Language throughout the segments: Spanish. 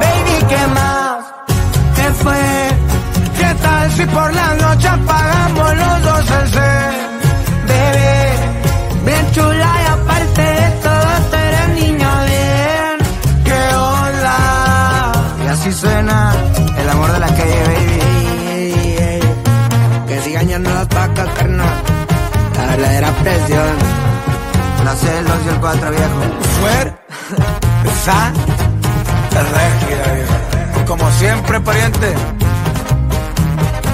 Baby, ¿qué más? ¿Qué fue? ¿Qué tal si por la noche apagamos los dos el cel? Bebé, bien chula y aparte de todo, tú eres niña bien. ¿Qué onda? Y así suena el amor de la calle, baby. Que sigan no las vacas, carnal. La verdadera presión. La C, el 2 y el 4, viejo. Fuer, Como siempre, pariente.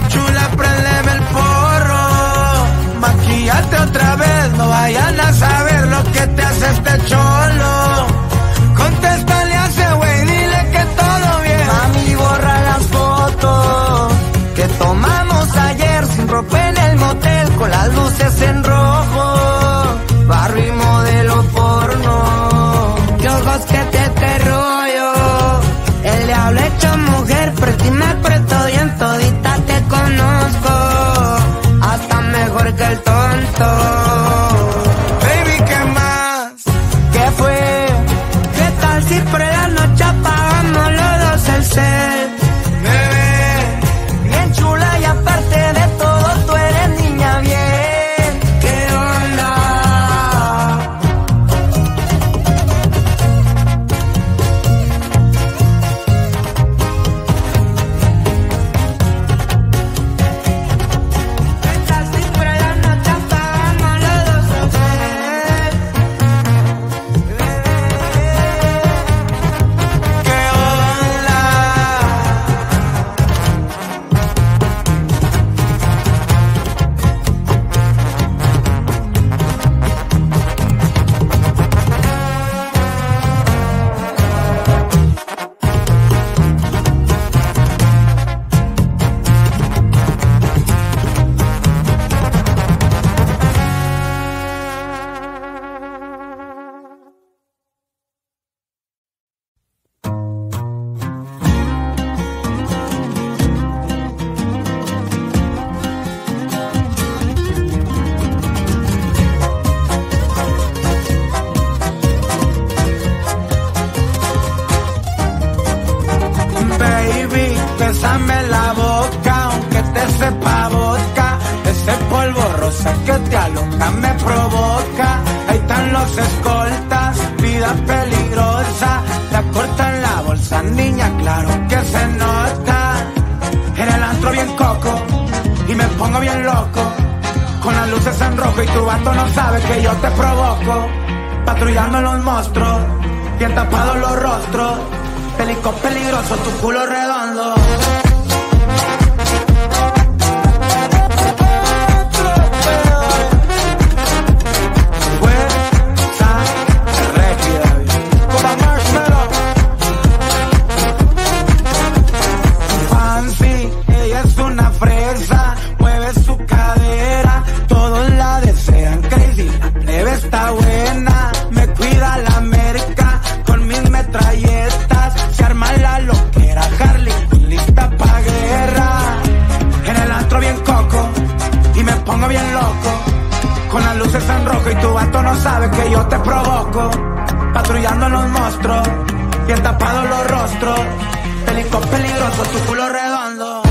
Chula, prendeme el porro. Maquillate otra vez, no vayan a saber lo que te hace este cholo. Se nota. En el antro bien coco, y me pongo bien loco. Con las luces en rojo y tu vato no sabe que yo te provoco. Patrullando los monstruos, bien tapados los rostros. Pelico peligroso, tu culo redondo. Desean crazy, la plebe está buena, me cuida la merca, con mis metralletas, se arma la loquera, Harley, lista pa' guerra, en el antro bien coco, y me pongo bien loco, con las luces en rojo y tu vato no sabe que yo te provoco, patrullando los monstruos, bien tapados los rostros, Pelico peligroso, tu culo redondo.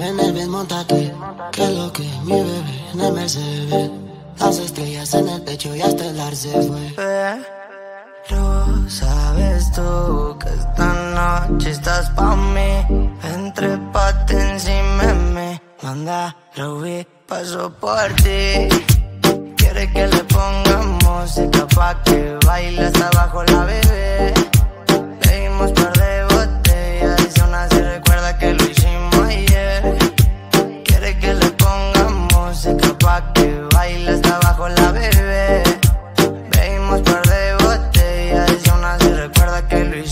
Mojate, usted sabe en el bien montate. Que lo que mi bebé en el Mercedes. Las estrellas en el techo y hasta el arce fue. Pero sabes tú que esta noche estás pa' mí. Entre pate encima de mí. Manda, Ruby, paso por ti. Quiere que le ponga música pa' que baile hasta abajo la bebé.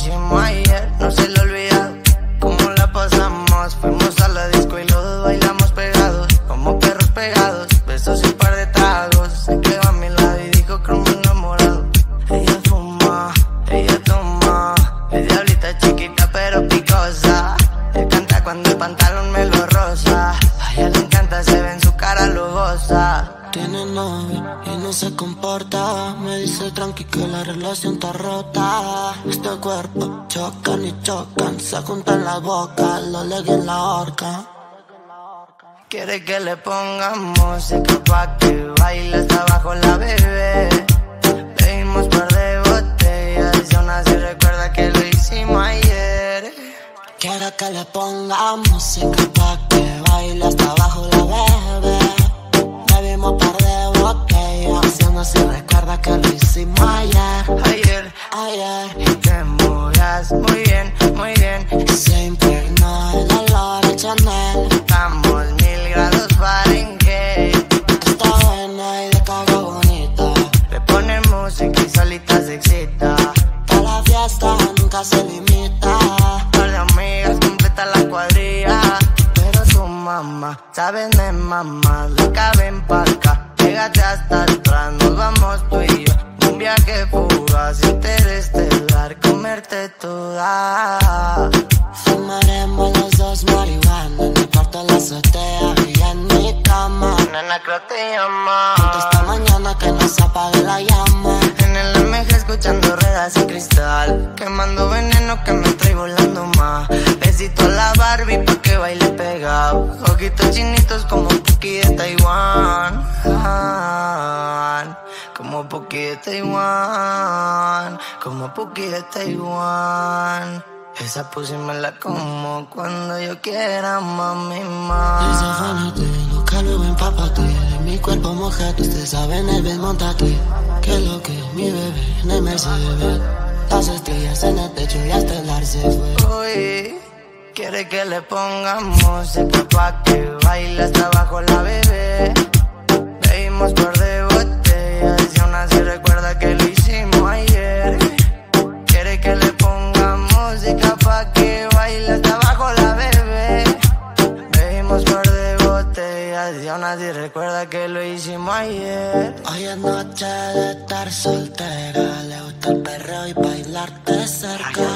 Hicimos ayer. No se le olvida cómo la pasamos. Fuimos a la disco y los dos bailamos pegados, como perros pegados. Besos y un par de tragos. Se quedó a mi lado y dijo me enamorado. Ella fuma, ella toma. Es diablita chiquita pero picosa. Le canta cuando el pantalón me lo rosa. A ella le encanta, se ve Tiene novio y no se comporta. Me dice tranqui que la relación está rota. Este cuerpo chocan y chocan. Se juntan la boca, lo legui en la horca. Quiere que le ponga música pa' que baile hasta abajo la bebé. Bebimos par de botellas y aún así recuerda que lo hicimos ayer. Quiero que le ponga música pa' que hicimos ayer. Ayer, Ayer te movías muy bien, muy bien. se impregnó el olor de Chanel. Estamos mil grados Fahrenheit. Está buena y de cago bonita. Le pone música y solita se excita. Pa' la fiesta nunca se limita. Par de amigas completa la cuadrilla. Pero su mamá, sabes de mamá, la caben pa' acá. Pégate hasta atrás, nos vamos tú y yo. Un viaje fugaz, interestelar, comerte toda. Fumaremos los dos marihuana en el cuarto de la azotea y en mi cama. Nena, creo te llama. Esta mañana que no se apague la llama. En escuchando ruedas y cristal. Quemando veneno que me trae volando más. Besito a la Barbie pa' que baile pegado. Ojitos chinitos como Puki de Taiwán. Como Puki de Taiwán. Como Puki de Taiwán. Esa pussy me la como cuando yo quiera, mami, más Desafánate, loca, luego empápate. De mi cuerpo mojate, usted sabe en el. Que lo que mi bebé en el Mercedes. Las estrellas en el techo y hasta el arce fue. Uy, quiere que le ponga música pa' que baile estar soltera, le gusta el perreo y bailarte cerca.